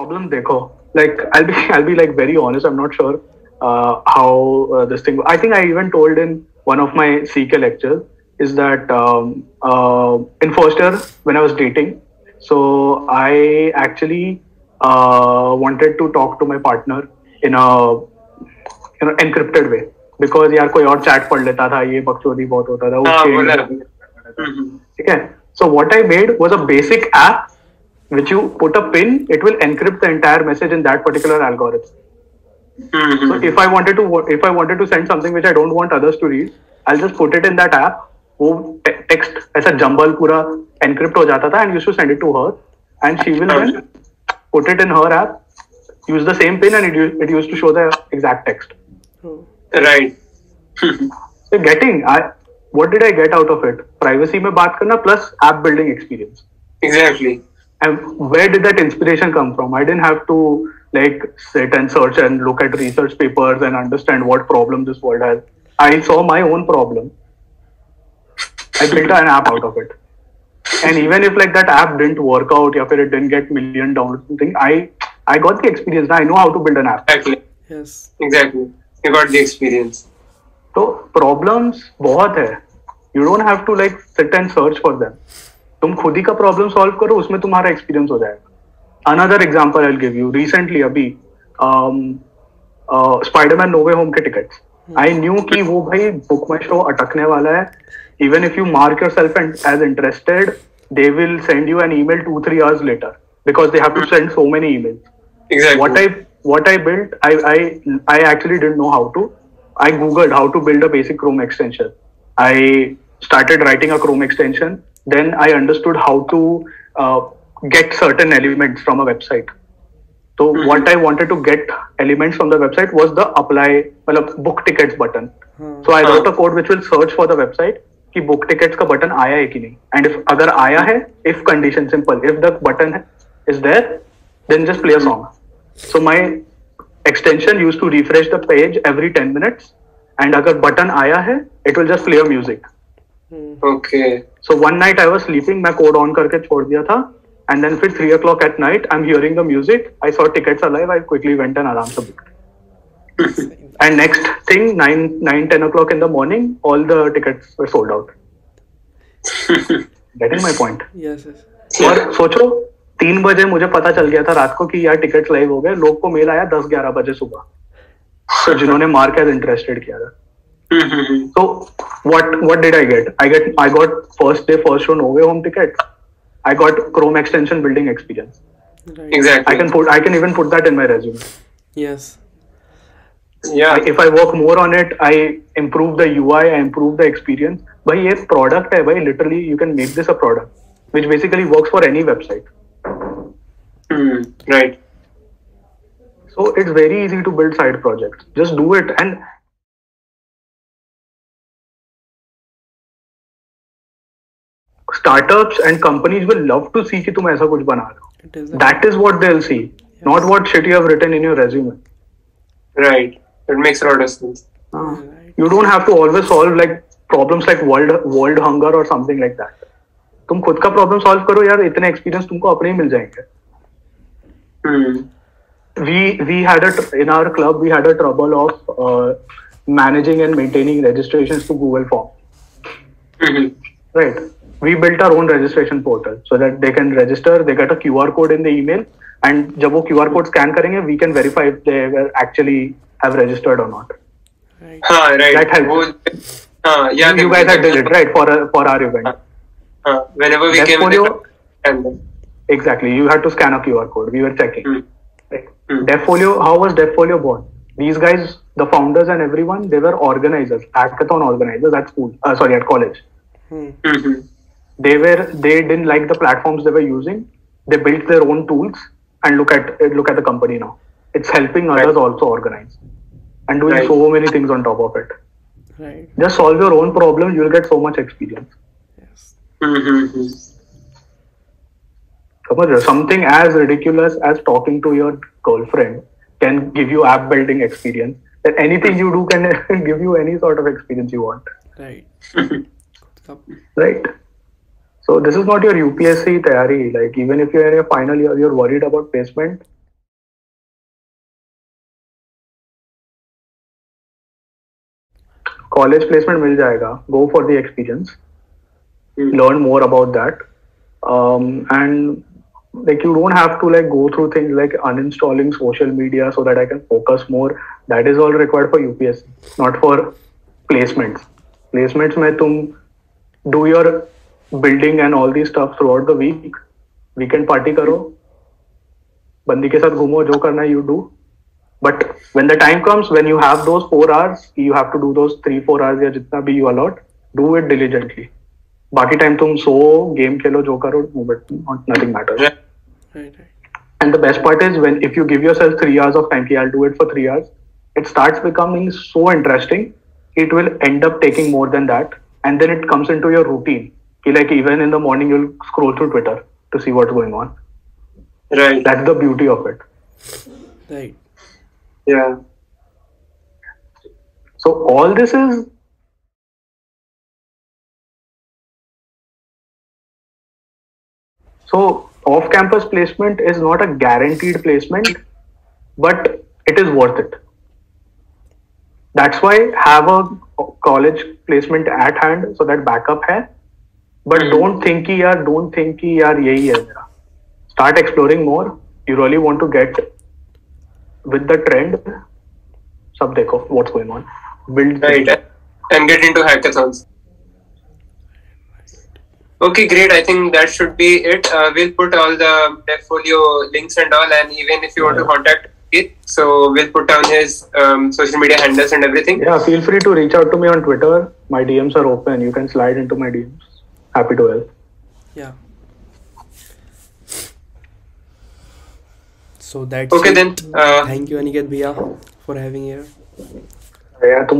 Problem देखो like I be I be like very honest I am not sure how this thing I think I even told in one of my C K lecture is that in first year when I was dating so I actually wanted to talk to my partner in encrypted way because यार कोई और chat पढ़ लेता था ये बकचोदी बहुत होता था ठीक है so what I made was a basic app which you put a pin it will encrypt the entire message in that particular algorithm so if I wanted to if I wanted to send something which I don't want others to read I'll just put it in that app वो text ऐसा jumble पूरा encrypt हो जाता था and use to send it to her and she will then put it in her app use the same pin and it, u- it used to show the exact text Oh. Right. so getting I what did I get out of it privacy में बात करना plus app building experience Exactly. and where did that inspiration come from? I didn't have to like sit and search and look at research papers and understand what problem this world has. I saw my own problem. I built an app out of it. And even if like that app didn't work out if it didn't get million downloads, something i i got the experience. I know how to build an app. Exactly. Yes. Exactly. You got the experience. So problems bahut you don't have to like sit and search for them. तुम खुद ही का problem solve करो उसमें तुम्हारा experience हो जाएगा। Another example I give you recently अभी Spiderman no way home के टिकट्स आई न्यू कि वो भाई बुक माई शो अटकने वाला है। Even if you mark yourself and as interested they will send you an email two three hours later because they have to send so many emails I what I built, I I I actually didn't know how to. I googled how to build a basic Chrome extension. I started writing a Chrome extension. Then I understood how to uh, get certain elements from a website. So what I wanted to get elements from the website was the apply well book tickets button. So I wrote a code which will search for the website कि book tickets का button आया है कि नहीं and if अगर आया है if condition simple if the button is there then just play a song so my extension used to refresh the page every 10 minutes and अगर button आया है it will just play a music okay so one night I was sleeping मैं code on करके छोड़ दिया था and then फिर three o'clock at night I am hearing the music I saw tickets alive I quickly went and आराम से book and next thing nine nine ten o'clock in the morning all the ticket sold out that is my point और सोचो तीन बजे मुझे पता चल गया था रात को कि यार टिकट लाइव हो गए लोग को मेल आया दस ग्यारह बजे सुबह तो जिन्होंने मार्केट इंटरेस्टेड किया था। So what what did I get? I get I got first day first show no way home ticket. I got Chrome extension building experience. Right. exactly. I can put I can even put that in my resume. Yes. yeah. I, if I work more on it, I improve the UI, I improve the experience. भाई ये product है भाई literally you can make this a product which basically works for any website. Hmm. Right. So it's very easy to build side projects. Just do it and startups and companies will love to see कि तुम ऐसा कुछ बना रहे हो। That is what they will see not what shit you have written in your resume right it makes lot you don't have to always solve like problems like world world hunger और something like that तुम खुद का problem solve करो यार इतने experience तुमको अपने ही मिल जाएँगे। We we had a in our club we had a trouble of managing and maintaining registrations to Google form right we built our own registration portal so that they can register they get a qr code in the email and जब qr code scan we can verify if they were actually have registered or not. Right. right. That helps. yeah you guys had it right for for our event. whenever we came folio, exactly. You had to scan a qr code. We were checking. Mm. right. mm. Devfolio how was Devfolio born? These guys the founders and everyone they were organizers hackathon organizers at school uh, sorry at college. Mm-hmm they were they didn't like the platforms they were using. They built their own tools and look at look at the company now. It's helping right. others also organize and doing right. so many things on top of it. Right. Just solve your own problem. You'll get so much experience. Yes. Mm-hmm. Something as ridiculous as talking to your girlfriend can give you app building experience. That anything you do can give you any sort of experience you want. Right. right. So this is not your UPSC theory. Like even if you're in your final year, you're worried about placement. College placement will jayega. Go for the experience. Hmm. Learn more about that. Um, and like you don't have to like go through things like uninstalling social media so that I can focus more. That is all required for UPSC, not for placements. Placements में तुम do your building and all the stuff throughout the week weekend party करो बंदी के साथ घूमो जो करना you do but when the time comes when you have those four hours you have to do those three four hours या जितना भी you allot do it diligently बाकी टाइम तुम सो गेम खेलो जो करो but not nothing matters and the best part is when if you give yourself 3 hours of time ki do it for three hours it start becoming so interesting it will end up taking more than that and then it comes into your routine Ki Like even in the morning, you'll scroll through Twitter to see what's going on. Right. That's the beauty of it. Right. Yeah. So all this is so off-campus placement is not a guaranteed placement, but it is worth it. That's why have a college placement at hand so that backup hai. But Mhm. don't think कि यार don't think कि यार यही है मेरा. Start exploring more. You really want to get with the trend. सब देखो what's going on. Build Right. And get into hackathons. Okay, great. I think that should be it. Uh, we'll put all the portfolio links and all, and even if you want to contact it, so we'll put down his um, social media handles and everything. Yeah, feel free to reach out to me on Twitter. My DMs are open. You can slide into my DMs. Happy to help. Yeah. So that's Okay it. then. Uh, Thank you, Aniket Bhaiya, for having here. Yeah, तुम